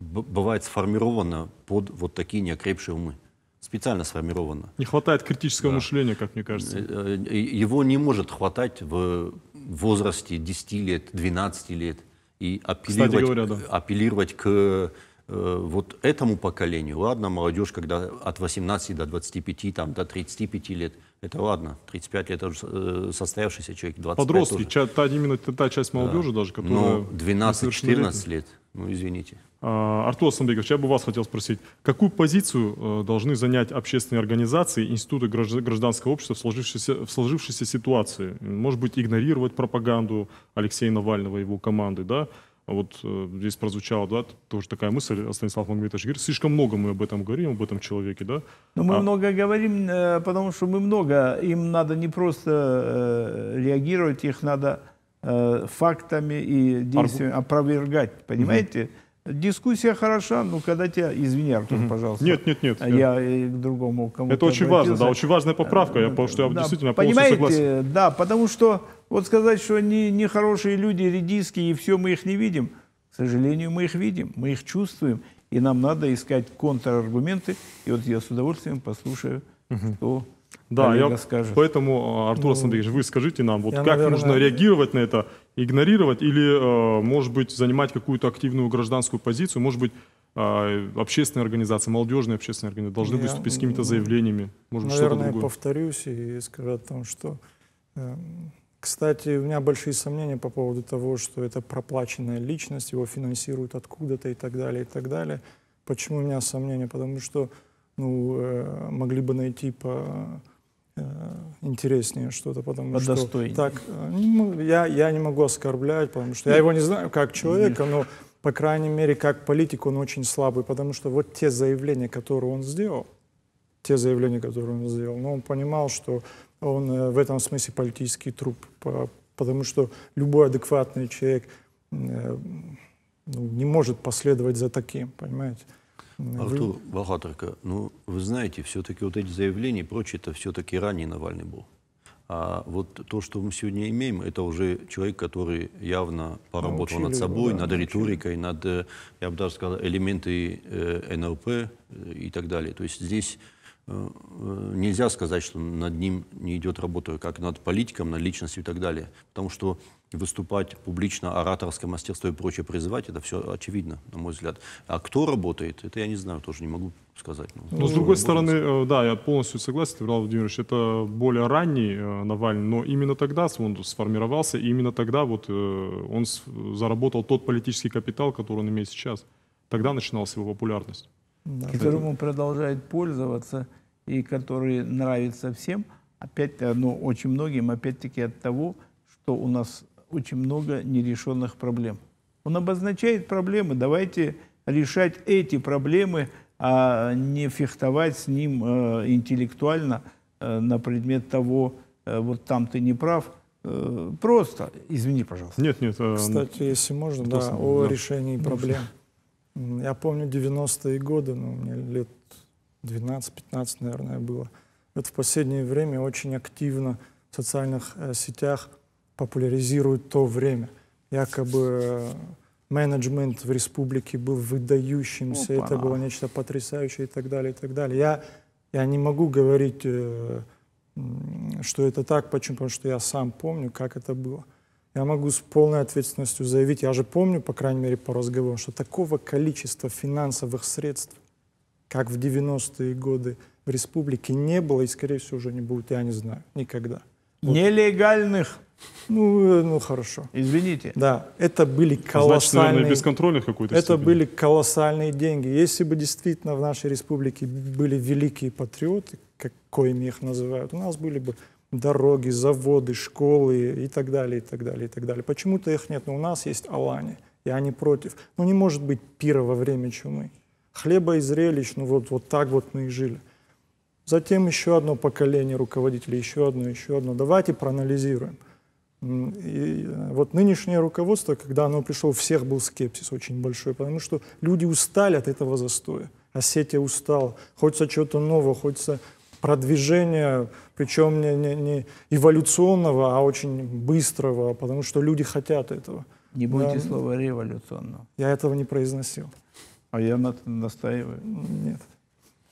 бывает сформирована под вот такие неокрепшие умы. Специально сформировано. Не хватает критического Да. мышления, как мне кажется. Э, э, Его не может хватать в возрасте 10 лет, 12 лет. И апеллировать, говоря, да. апеллировать к э, вот этому поколению. Ладно, молодежь, когда от 18 до 25, там, до 35 лет, это ладно. 35 лет это уже э, состоявшийся человек, 25 Подростки, тоже. та, именно та, та часть молодежи даже, которая... Но 12-14 несовершеннолетняя. лет, ну извините. А, Артур Асламбекович, я бы вас хотел спросить, какую позицию э, должны занять общественные организации, институты гражд- гражданского общества в сложившейся, в сложившейся ситуации? Может быть, игнорировать пропаганду Алексея Навального и его команды, да? Вот э, здесь прозвучала, да, тоже такая мысль, Станислав Магометович говорит, слишком много мы об этом говорим, об этом человеке, да? Но мы А- много говорим, э, потому что мы много, им надо не просто реагировать, их надо э, фактами и действиями опровергать, понимаете? Дискуссия хороша, но когда тебя, извини, Артур, пожалуйста. Нет, нет, нет, я- э, к другому кому-то Это очень важно, да, обратился. очень важная поправка, я, потому что я Да, действительно полностью понимаете, согласен. да, потому что вот сказать, что они нехорошие люди, редиски, и все, мы их не видим, к сожалению, мы их видим, мы их чувствуем, и нам надо искать контраргументы, и вот я с удовольствием послушаю, что Да, я, скажет. поэтому, э, Артур Асламбекович, вы скажите нам, вот я, как наверное, нужно реагировать на это, игнорировать или, э, может быть, занимать какую-то активную гражданскую позицию, может быть, э, общественные организации, молодежные общественные организации должны Я, выступить с какими-то заявлениями, может быть, что-то другое. повторюсь и скажу о том, что, э, кстати, у меня большие сомнения по поводу того, что это проплаченная личность, его финансируют откуда-то и так далее, и так далее. Почему у меня сомнения? Потому что ну, э, могли бы найти по э, интереснее что-то, потому что Подостойнее. так э, мо- я, я не могу оскорблять, потому что я его не знаю как человека, но по крайней мере как политик он очень слабый, потому что вот те заявления, которые он сделал, те заявления, которые он сделал. Но он понимал, что он в этом смысле политический труп, по- потому что любой адекватный человек ну, не может последовать за таким, понимаете? Вы- Артур Бахаторка, ну, вы знаете, все-таки вот эти заявления и прочее, это все-таки ранний Навальный был. А вот то, что мы сегодня имеем, это уже человек, который явно поработал Научили над собой, да, над научили. риторикой, над, э, я бы даже сказал, элементы э, НЛП э, и так далее. То есть здесь э, э, нельзя сказать, что над ним не идет работа, как над политиком, над личностью и так далее. Потому что выступать публично, ораторское мастерство и прочее призывать, это все очевидно, на мой взгляд. А кто работает, это я не знаю, тоже не могу сказать. Ну, Но с другой стороны, э, да, я полностью согласен, Владимир Владимирович, это более ранний э, Навальный, но именно тогда он сформировался, и именно тогда вот э, он заработал тот политический капитал, который он имеет сейчас. Тогда начиналась его популярность. да. которым он продолжает пользоваться и который нравится всем, опять, ну, очень многим, опять-таки от того, что у нас очень много нерешенных проблем. Он обозначает проблемы, давайте решать эти проблемы, а не фехтовать с ним э, интеллектуально э, на предмет того, э, вот там ты не прав. Э, просто, извини, пожалуйста. Нет, нет, э, Кстати, если можно, да, сам? о Да. решении проблем. М, Я помню 90-е годы, ну, мне лет 12-15, наверное, было. Вот в последнее время очень активно в социальных э, сетях популяризируют то время. Якобы э, менеджмент в республике был выдающимся, это Опа. было нечто потрясающее и так далее, и так далее. Я, я не могу говорить, э, что это так, почему? Потому что я сам помню, как это было. Я могу с полной ответственностью заявить, я же помню, по крайней мере, по разговорам, что такого количества финансовых средств, как в 90-е годы в республике, не было и, скорее всего, уже не будет, я не знаю, никогда. Нелегальных, Ну, э, ну хорошо. извините. Да, это были значит, наверное, колоссальные... какой-то Это степени. были колоссальные деньги. Если бы действительно в нашей республике были великие патриоты, как коими их называют, у нас были бы дороги, заводы, школы и так далее, и так далее, и так далее. Почему-то их нет, но у нас есть Алания, и они против. Ну не может быть пира во время чумы. Хлеба и зрелищ, ну вот, вот так вот мы и жили. Затем еще одно поколение руководителей, еще одно, еще одно. Давайте проанализируем. И э, вот нынешнее руководство, когда оно пришло, у всех был скепсис очень большой, потому что люди устали от этого застоя. Осетия устала. Хочется чего-то нового, хочется продвижения, причем не, не, не эволюционного, а очень быстрого, потому что люди хотят этого. Не бойте Да. слова революционного. Я этого не произносил. А я на- настаиваю. Нет.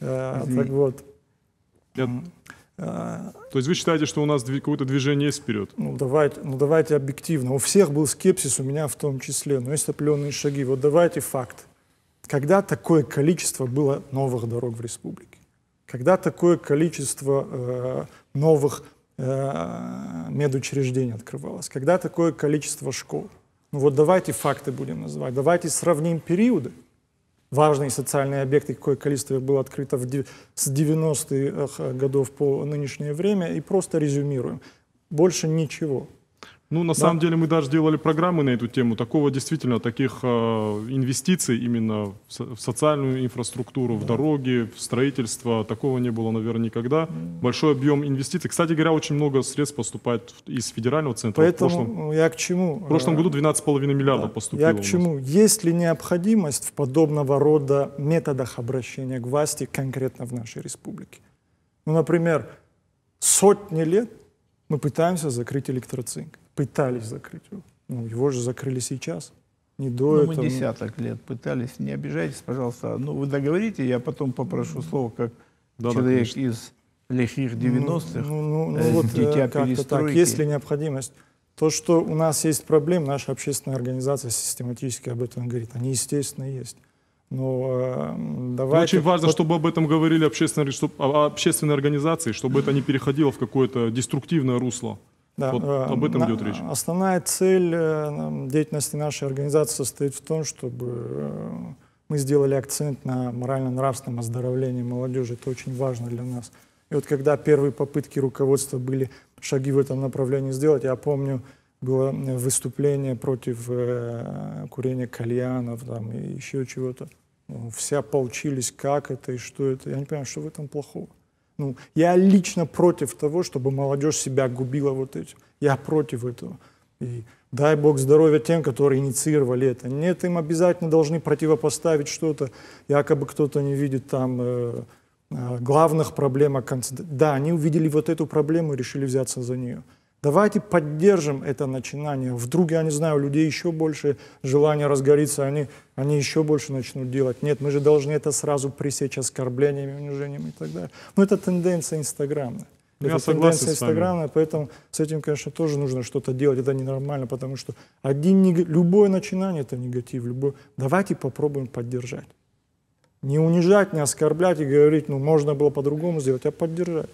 Э, так вот. Я- То есть вы считаете, что у нас какое-то движение есть вперед? ну, давайте, ну давайте объективно. У всех был скепсис, у меня в том числе, но есть определенные шаги. Вот давайте факт. Когда такое количество было новых дорог в республике? Когда такое количество э, новых э, медучреждений открывалось? Когда такое количество школ? Ну вот давайте факты будем называть. Давайте сравним периоды. Важные социальные объекты, какое количество их было открыто в, с 90-х годов по нынешнее время, и просто резюмируем. Больше ничего. Ну, на самом деле мы даже делали программы на эту тему. Такого действительно, таких э, инвестиций именно в, со- в социальную инфраструктуру, в дороги, в строительство, такого не было, наверное, никогда. Большой объем инвестиций. Кстати говоря, очень много средств поступает из федерального центра. Поэтому в, прошлом, я к чему? в прошлом Э, году 12,5 миллиардов Да. поступило. Я к чему? Есть ли необходимость в подобного рода методах обращения к власти конкретно в нашей республике? Ну, например, сотни лет мы пытаемся закрыть электроцинк. Пытались закрыть его. Ну, его же закрыли сейчас. Не до Ну, мы этого. десяток лет пытались. Не обижайтесь, пожалуйста. Ну, вы договорите, я потом попрошу слово, как Да, человек конечно. из лихих 90-х. Ну, ну, ну, э, вот дитя э, как-то так. перестройки. Есть ли необходимость? То, что у нас есть проблемы, наша общественная организация систематически об этом говорит. Они, естественно, есть. Но э, давайте... Очень важно, вот чтобы об этом говорили общественные, чтоб- а- общественные организации, чтобы это не переходило в какое-то деструктивное русло. Да, Вот э, об этом на- идет речь. Основная цель э, деятельности нашей организации состоит в том, чтобы э, мы сделали акцент на морально-нравственном оздоровлении молодежи. Это очень важно для нас. И вот когда первые попытки руководства были шаги в этом направлении сделать, я помню, было выступление против э, курения кальянов там, и еще чего-то. Ну, Все ополчились, как это и что это. Я не понимаю, что в этом плохого. Ну, я лично против того, чтобы молодежь себя губила вот этим. Я против этого. И дай бог здоровья тем, которые инициировали это. Нет, им обязательно должны противопоставить что-то. Якобы кто-то не видит там э, э, главных проблем. а Да, они увидели вот эту проблему и решили взяться за нее. Давайте поддержим это начинание. Вдруг, я не знаю, у людей еще больше желания разгорится, они, они еще больше начнут делать. Нет, мы же должны это сразу пресечь оскорблениями, унижениями и так далее. Но это тенденция инстаграмная. Я это согласен тенденция с вами. инстаграмная, поэтому с этим, конечно, тоже нужно что-то делать. Это ненормально, потому что один, любое начинание – это негатив. Любой... Давайте попробуем поддержать. Не унижать, не оскорблять и говорить, ну, можно было по-другому сделать, а поддержать.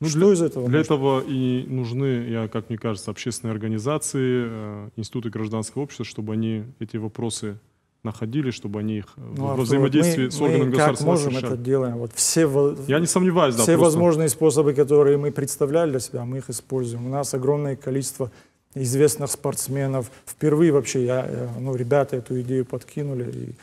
Ну, что для- из этого? Для может этого и нужны, я, как мне кажется, общественные организации, э, институты гражданского общества, чтобы они эти вопросы находили, чтобы они их э, Ну, во взаимодействии мы- с органами мы как государственного можем это делаем. Вот все, Я не сомневаюсь, да, все просто- возможные способы, которые мы представляли для себя, мы их используем. У нас огромное количество известных спортсменов. Впервые вообще я, э, ну, ребята эту идею подкинули. И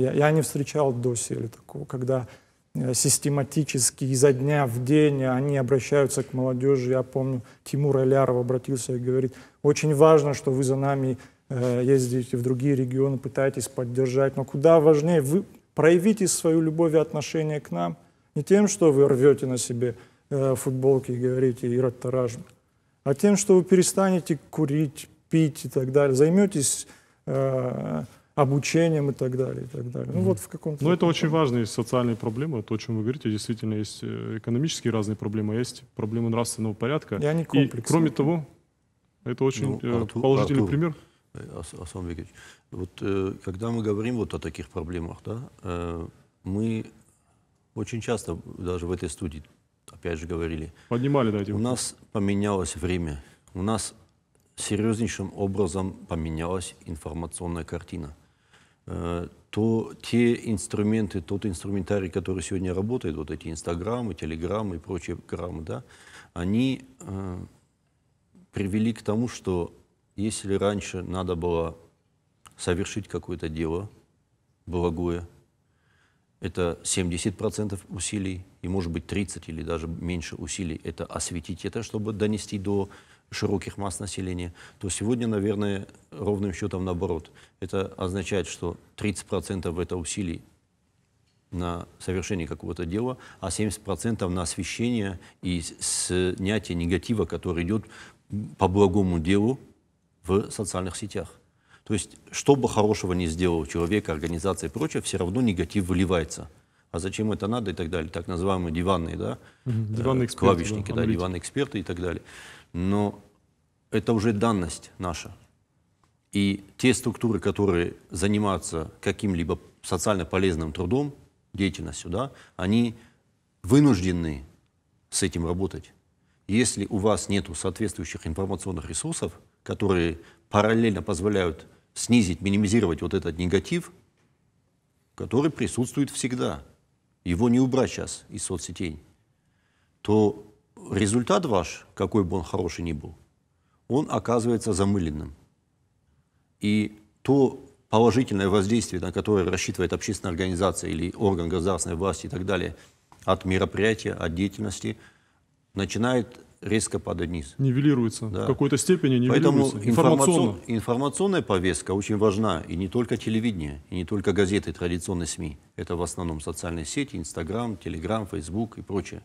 я, я не встречал доселе такого, когда систематически изо дня в день они обращаются к молодежи. Я помню, Тимур Аляров обратился и говорит, очень важно, что вы за нами э, ездите в другие регионы, пытаетесь поддержать, но куда важнее, вы проявите свою любовь и отношение к нам, не тем, что вы рвете на себе э, футболки и говорите «Ирод Таражин», а тем, что вы перестанете курить, пить и так далее, займетесь э, обучением и так далее, и так далее. Ну вот в каком-то... Но это таком очень важные социальные проблемы, то, о чем вы говорите. Действительно, есть э, экономические разные проблемы, а есть проблемы нравственного порядка. И они И, комплексные. кроме того, это очень Ну, э, Артур- положительный Артур, пример. Э, Ас- Аслан Бекович, вот э, когда мы говорим вот о таких проблемах, да, э, мы очень часто даже в этой студии, опять же, говорили, Поднимали, да, эти у нас поменялось время, у нас серьезнейшим образом поменялась информационная картина. Э, То те инструменты, тот инструментарий, который сегодня работает, вот эти инстаграмы, телеграммы и прочие граммы, да, они э, привели к тому, что если раньше надо было совершить какое-то дело благое, это 70% усилий, и может быть 30 или даже меньше усилий, это осветить это, чтобы донести до широких масс населения, то сегодня, наверное, ровным счетом наоборот. Это означает, что 30% это усилий на совершение какого-то дела, а 70% на освещение и снятие негатива, который идет по благому делу в социальных сетях. То есть, что бы хорошего ни сделал человек, организация и прочее, все равно негатив выливается. а зачем это надо и так далее, так называемые диванные, да, Диванные э, эксперты, клавишники, да, да, диванные эксперты и так далее. Но это уже данность наша. И те структуры, которые занимаются каким-либо социально полезным трудом, деятельностью, да, они вынуждены с этим работать. Если у вас нет соответствующих информационных ресурсов, которые параллельно позволяют снизить, минимизировать вот этот негатив, который присутствует всегда, его не убрать сейчас из соцсетей, то результат ваш, какой бы он хороший ни был, он оказывается замыленным. И то положительное воздействие, на которое рассчитывает общественная организация или орган государственной власти и так далее, от мероприятия, от деятельности, начинает резко падать вниз. Нивелируется. Да. В какой-то степени Поэтому нивелируется. информацион- Информационно. информационная повестка очень важна. И не только телевидение, и не только газеты, традиционные СМИ. Это в основном социальные сети, Инстаграм, Телеграм, Фейсбук и прочее.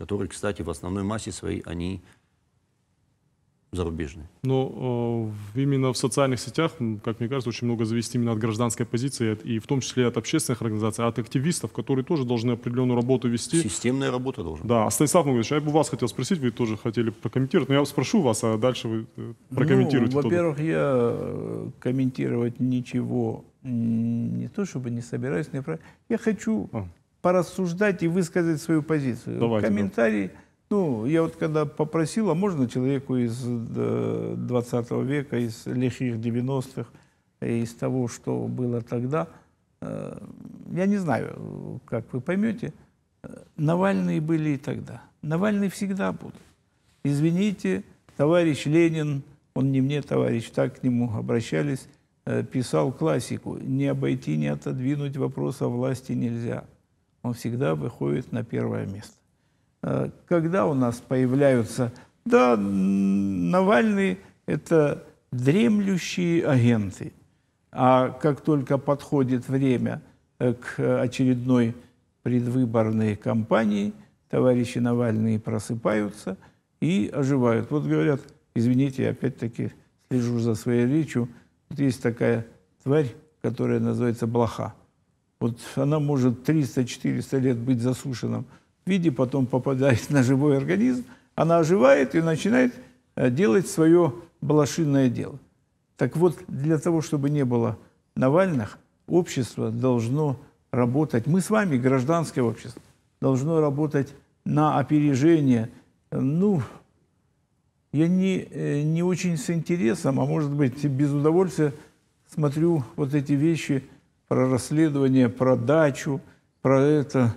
Которые, кстати, в основной массе своей, они зарубежные. Но э, именно в социальных сетях, как мне кажется, очень много зависит именно от гражданской позиции, и в том числе от общественных организаций, от активистов, которые тоже должны определенную работу вести. Системная работа должна. Да, а Станислав Магомедович, я бы вас хотел спросить, вы тоже хотели прокомментировать, но я спрошу вас, а дальше вы э, прокомментируете. Ну, во-первых, я э, комментировать ничего не то, чтобы не собираюсь, не про- Я хочу А. порассуждать и высказать свою позицию. Давайте, Комментарий, ну, я вот когда попросил, а можно человеку из э, 20 века, из лихих 90-х, из того, что было тогда, э, я не знаю, как вы поймете, э, Навальные были и тогда. Навальные всегда будут. Извините, товарищ Ленин, он не мне товарищ, так к нему обращались, э, писал классику, не обойти, не отодвинуть вопрос о власти нельзя. Он всегда выходит на первое место. Э, Когда у нас появляются... Да, Навальный – это дремлющие агенты. А как только подходит время э, к очередной предвыборной кампании, товарищи Навальные просыпаются и оживают. Вот говорят, извините, я опять-таки слежу за своей речью, вот есть такая тварь, которая называется блоха. Вот она может 300-400 лет быть засушенном виде, потом попадает на живой организм, она оживает и начинает э, делать свое блошиное дело. Так вот, для того, чтобы не было Навальных, общество должно работать, мы с вами, гражданское общество, должно работать на опережение. Ну, я не, э, не очень с интересом, а может быть без удовольствия смотрю вот эти вещи про расследование, про дачу, про это,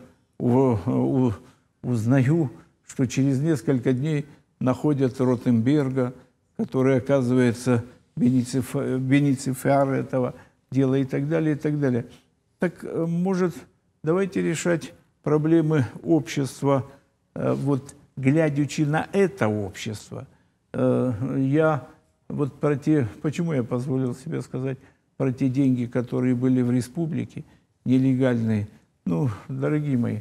узнаю, что через несколько дней находят Ротенберга, который оказывается бенефициар бенефициар этого дела и так далее, и так далее. Так, э, может, давайте решать проблемы общества, э, вот глядячи на это общество. Э, Я вот про те, почему я позволил себе сказать про те деньги, которые были в республике, нелегальные. Ну, дорогие мои,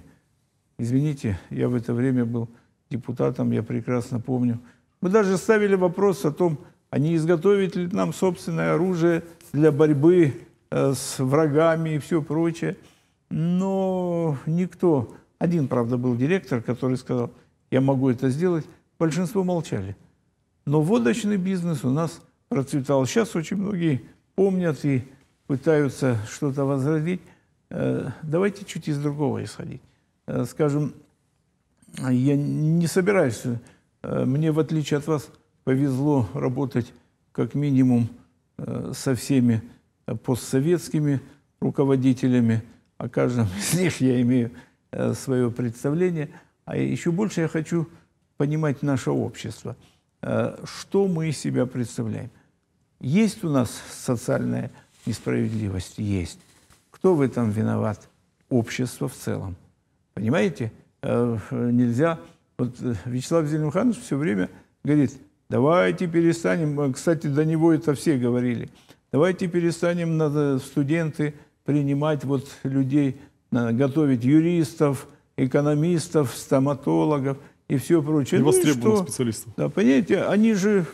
извините, я в это время был депутатом, я прекрасно помню. Мы даже ставили вопрос о том, а не изготовить ли нам собственное оружие для борьбы э, с врагами и все прочее. Но никто, один, правда, был директор, который сказал, я могу это сделать, большинство молчали. Но водочный бизнес у нас процветал. Сейчас очень многие помнят и пытаются что-то возродить. Э, Давайте чуть из другого исходить. Э, Скажем, я не собираюсь, э, мне в отличие от вас повезло работать как минимум со всеми постсоветскими руководителями. О каждом из них я имею свое представление. А еще больше я хочу понимать наше общество. Что мы из себя представляем? Есть у нас социальная несправедливость? Есть. Кто в этом виноват? Общество в целом. Понимаете? Э, Нельзя... Вот э, Вячеслав Зеленуханович все время говорит, давайте перестанем... э, Кстати, до него это все говорили. Давайте перестанем надо студенты принимать вот людей, готовить юристов, экономистов, стоматологов и все прочее. Ну Невостребованных что? специалистов. Да, понимаете, они же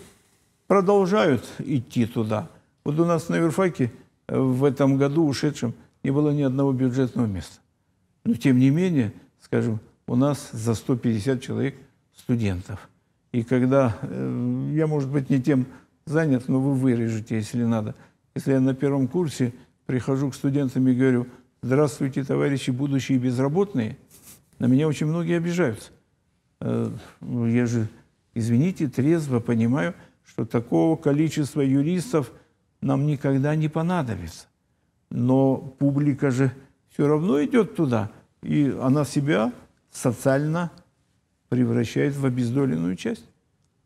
продолжают идти туда. Вот у нас на юрфаке э, в этом году ушедшем не было ни одного бюджетного места. Но тем не менее, скажем, у нас за 150 человек студентов. И когда э, я, может быть, не тем занят, но вы вырежете, если надо. Если я на первом курсе прихожу к студентам и говорю, здравствуйте, товарищи будущие безработные, на меня очень многие обижаются. Э, я же, извините, трезво понимаю, что такого количества юристов нам никогда не понадобится. Но публика же все равно идет туда, и она себя социально превращает в обездоленную часть.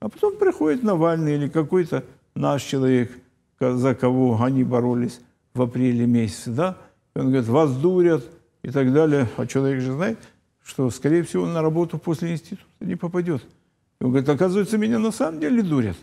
А потом приходит Навальный или какой-то наш человек, за кого они боролись в апреле месяце, да, и он говорит, вас дурят и так далее. А человек же знает, что, скорее всего, он на работу после института не попадет. И он говорит, оказывается, меня на самом деле дурят.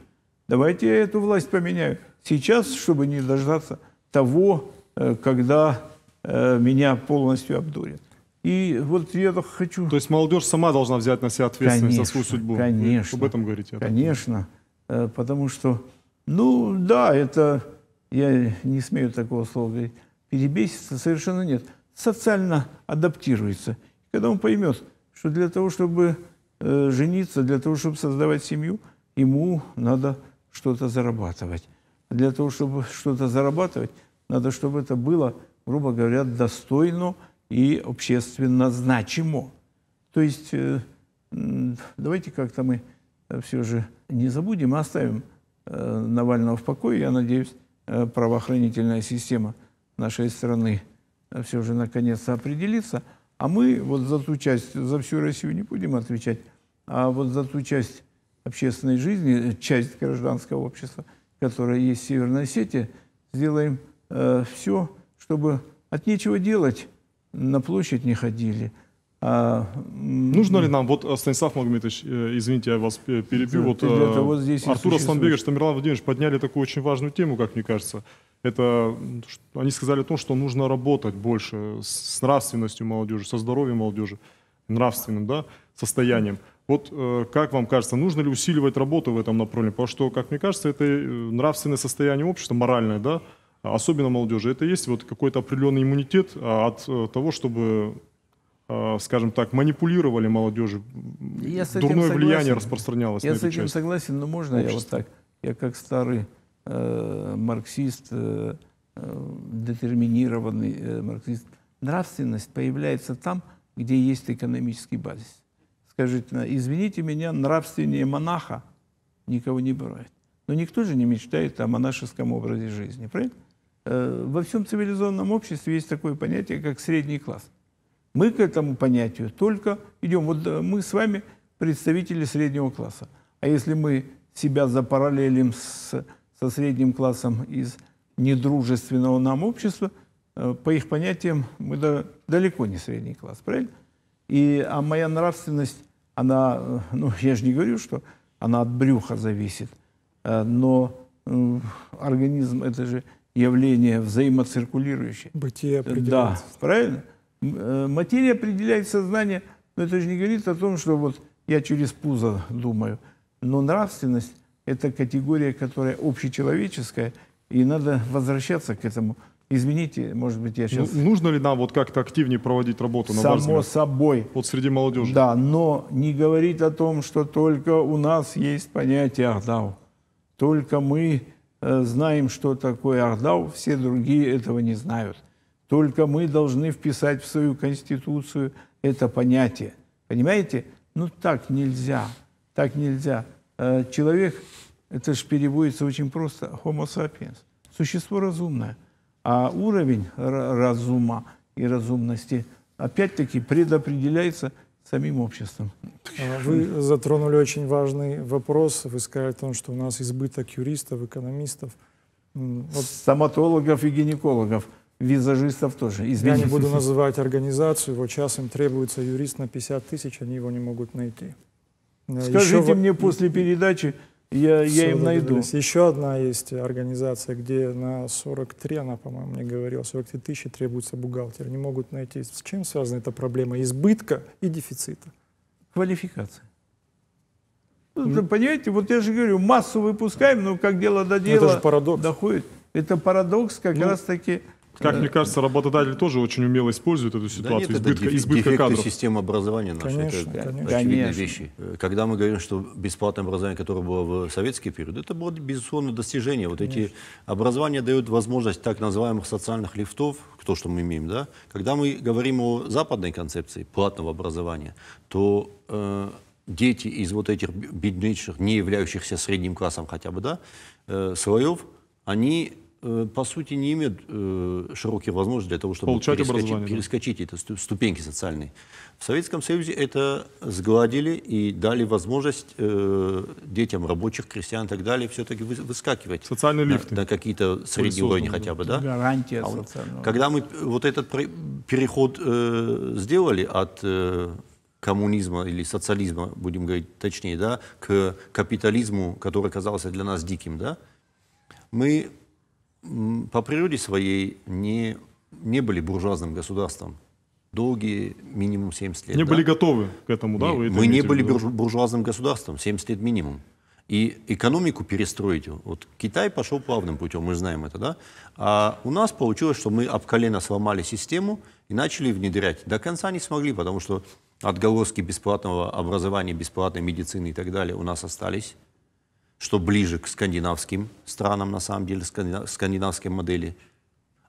Давайте я эту власть поменяю. Сейчас, чтобы не дождаться того, э, когда э, меня полностью обдурят. И вот я так хочу... То есть молодежь сама должна взять на себя ответственность конечно, за свою судьбу. Конечно. Вы об этом говорите. Конечно. Э, потому что, ну да, это, я не смею такого слова говорить, перебеситься совершенно нет. Социально адаптируется. Когда он поймет, что для того, чтобы жениться, для того, чтобы создавать семью, ему надо что-то зарабатывать. Для того, чтобы что-то зарабатывать, надо, чтобы это было, грубо говоря, достойно и общественно значимо. То есть э, давайте как-то мы э, все же не забудем, а оставим э, Навального в покое. Я надеюсь, правоохранительная система нашей страны все же наконец-то определится. А мы вот за ту часть, за всю Россию не будем отвечать, а вот за ту часть общественной жизни, часть гражданского общества, которая есть в Северной Осетии, сделаем э, все, чтобы от нечего делать на площадь не ходили. А, Нужно ли нам, вот Станислав Магомедович, э, извините, я вас перебью, вот для э, того здесь Артур Асланбегович, Тамерлан Владимирович подняли такую очень важную тему, как мне кажется. Это, они сказали о том, что нужно работать больше с нравственностью молодежи, со здоровьем молодежи, нравственным да, состоянием. Вот э, как вам кажется, нужно ли усиливать работу в этом направлении? Потому что, как мне кажется, это нравственное состояние общества, моральное, да, особенно молодежи, это есть вот какой-то определенный иммунитет а, от э, того, чтобы, а, скажем так, манипулировали молодежи, я дурное согласен. влияние распространялось Я на с этим часть согласен, но можно общества. я вот так? Я как старый э, марксист, э, э, детерминированный э, марксист, нравственность появляется там, где есть экономический базис. Скажите, извините меня, нравственнее монаха никого не бывает. Но никто же не мечтает о монашеском образе жизни, правильно? Э, во всем цивилизованном обществе есть такое понятие, как средний класс. Мы к этому понятию только идем. Вот э, мы с вами представители среднего класса. А если мы себя запараллелим с, со средним классом из недружественного нам общества, э, по их понятиям мы да, далеко не средний класс, правильно? И, а моя нравственность, она, ну, я же не говорю, что она от брюха зависит, но организм это же явление взаимоциркулирующее. Бытие определяется. Да, правильно? Э, материя определяет сознание, но это же не говорит о том, что вот я через пузо думаю. Но нравственность – это категория, которая общечеловеческая, и надо возвращаться к этому. Извините, может быть, я сейчас... Ну, нужно ли нам вот как-то активнее проводить работу, на Само собой. Вот среди молодежи. Да, но не говорить о том, что только у нас есть понятие Ахдау. Только мы Э, знаем, что такое Ахдау, все другие этого не знают. Только мы должны вписать в свою конституцию это понятие. Понимаете? Ну так нельзя. Так нельзя. Э, человек, это же переводится очень просто, homo sapiens. Существо разумное. А уровень разума и разумности опять-таки предопределяется самим обществом. А вы затронули очень важный вопрос. Вы сказали о том, что у нас избыток юристов, экономистов. Вот. Стоматологов и гинекологов, визажистов тоже. Извините. Я не буду называть организацию, вот сейчас им требуется юрист на 50 тысяч, они его не могут найти. Скажите Еще... мне после передачи, я, я им найду. Еще одна есть организация, где на 43, она, по-моему, мне говорила, 43 тысячи требуется бухгалтер. Не могут найти. С чем связана эта проблема избытка и дефицита? Квалификация. Ну, понимаете, вот я же говорю, массу выпускаем, но как дело до дела это же парадокс. доходит. Это парадокс как ну, раз Как мне кажется, работодатели тоже очень умело используют эту Да ситуацию, нет, это избытка, деф- избытка дефекты кадров. системы образования нашей. Конечно, это конечно. очевидные Конечно. вещи. Э, Когда мы говорим, что бесплатное образование, которое было в советский период, это было, безусловно, достижение. Вот эти образования дают возможность так называемых социальных лифтов, то, что мы имеем. Да? Когда мы говорим о западной концепции платного образования, то э, дети из вот этих беднейших, не являющихся средним классом хотя бы, да, э, слоев, они по сути не имеют э, широких возможностей для того, чтобы Получать перескочить, образование, да. перескочить эти сту- ступеньки социальные. В Советском Союзе это сгладили и дали возможность э, детям рабочих, крестьян и так далее все-таки вы- выскакивать Социальные на, лифты. на какие-то средние уровни хотя бы, да? Гарантия А вот социального. Когда мы вот этот переход э, сделали от э, коммунизма или социализма, будем говорить точнее, да, к капитализму, который казался для нас диким, да, мы по природе своей не, не были буржуазным государством. Долгие минимум 70 лет. Не да? были готовы к этому, да? Не, вы это мы не были буржу- буржуазным государством, 70 лет минимум. И экономику перестроить. Вот Китай пошел плавным путем, мы знаем это, да? А у нас получилось, что мы об колено сломали систему и начали внедрять. До конца не смогли, потому что отголоски бесплатного образования, бесплатной медицины и так далее у нас остались, что ближе к скандинавским странам, на самом деле, скандина- скандинавской модели.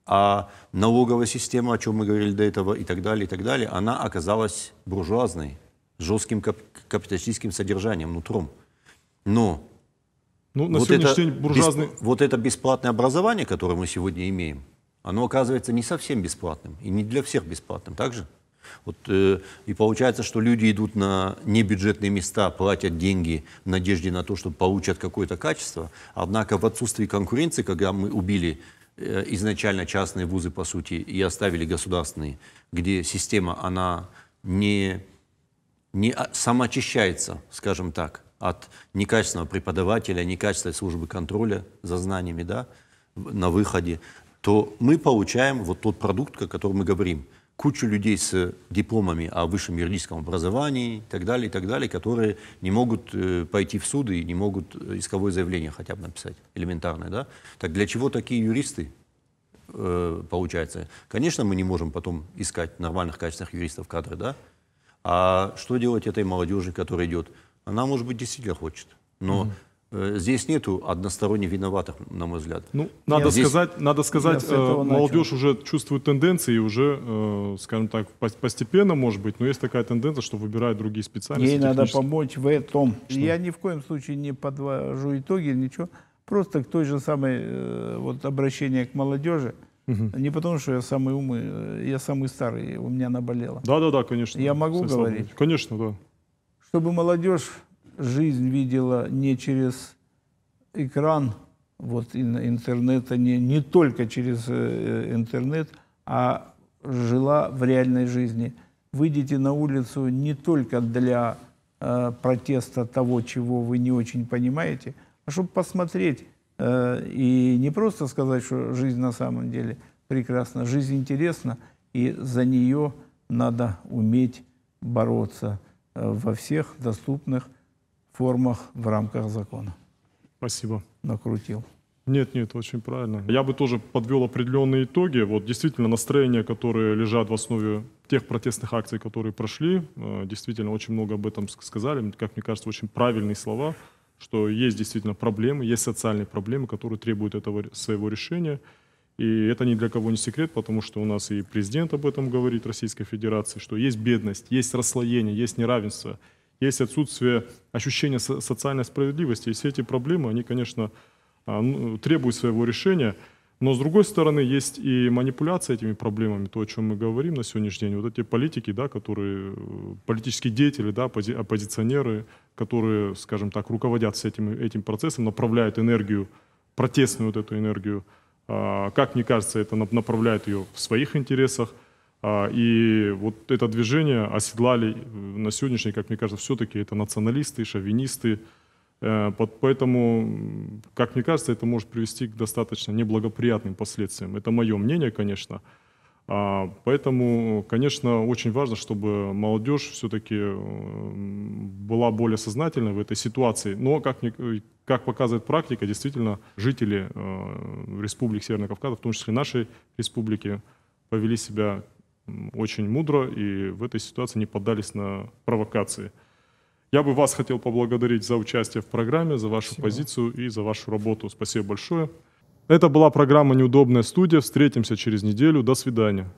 А налоговая система, о чем мы говорили до этого, и так далее, и так далее, она оказалась буржуазной, с жестким кап- капиталистическим содержанием, нутром. Но Ну, на вот, сегодняшний это день буржуазный... бесп- вот это бесплатное образование, которое мы сегодня имеем, оно оказывается не совсем бесплатным и не для всех бесплатным, так же? Вот, э, и получается, что люди идут на небюджетные места, платят деньги в надежде на то, что получат какое-то качество. Однако в отсутствии конкуренции, когда мы убили э, изначально частные вузы, по сути, и оставили государственные, где система, она не не самоочищается, скажем так, от некачественного преподавателя, некачественной службы контроля за знаниями да, на выходе, то мы получаем вот тот продукт, о котором мы говорим. Кучу людей с дипломами о высшем юридическом образовании и так далее, и так далее, которые не могут э, пойти в суд и не могут э, исковое заявление хотя бы написать, элементарное. Да? Так для чего такие юристы э, получается. Конечно, мы не можем потом искать нормальных, качественных юристов кадры, да? А что делать этой молодежи, которая идет? Она, может быть, действительно хочет. Но э, здесь нету односторонне виноватых, на мой взгляд. Ну, надо здесь- сказать, надо сказать, э, начал. молодежь уже чувствует тенденции и уже, э, скажем так, пос- постепенно, может быть, но есть такая тенденция, что выбирают другие специальности. Ей надо помочь в этом. Я ни в коем случае не подвожу итоги, ничего. Просто к той же самой э, вот обращение к молодежи. Не потому, что я самый умный, э, я самый старый, у меня наболело. Да, да, да, конечно. Я могу говорить? Конечно, да. Чтобы молодежь жизнь видела не через экран вот, ин- интернета, не, не только через э, интернет, а жила в реальной жизни. Выйдите на улицу не только для э, протеста того, чего вы не очень понимаете, а чтобы посмотреть э, и не просто сказать, что жизнь на самом деле прекрасна, жизнь интересна, и за нее надо уметь бороться э, во всех доступных формах в рамках закона. Спасибо. Накрутил. Нет, нет, очень правильно. Я бы тоже подвел определенные итоги. Вот действительно настроения, которые лежат в основе тех протестных акций, которые прошли, э, действительно очень много об этом ск- сказали. Как мне кажется, очень правильные слова, что есть действительно проблемы, есть социальные проблемы, которые требуют этого своего решения. И это ни для кого не секрет, потому что у нас и президент об этом говорит Российской Федерации, что есть бедность, есть расслоение, есть неравенство, есть отсутствие ощущения со- социальной справедливости. И все эти проблемы, они, конечно, а, ну, требуют своего решения. Но, с другой стороны, есть и манипуляция этими проблемами, то, о чем мы говорим на сегодняшний день. Вот эти политики, да, которые, э, политические деятели, да, оппози- оппозиционеры, которые, скажем так, руководят с этим, этим процессом, направляют энергию, протестную вот эту энергию, а, как мне кажется, это нап- направляет ее в своих интересах. А, И вот это движение оседлали э, на сегодняшний, как мне кажется, все-таки это националисты, шовинисты, Э, Поэтому, как мне кажется, это может привести к достаточно неблагоприятным последствиям. Это мое мнение, конечно. А, Поэтому, конечно, очень важно, чтобы молодежь все-таки была более сознательной в этой ситуации. Но, как, как показывает практика, действительно, жители э, республик Северного Кавказа, в том числе нашей республики, повели себя очень мудро и в этой ситуации не поддались на провокации. Я бы вас хотел поблагодарить за участие в программе, за вашу позицию и за вашу работу. Спасибо большое. Это была программа «Неудобная студия». Встретимся через неделю. До свидания.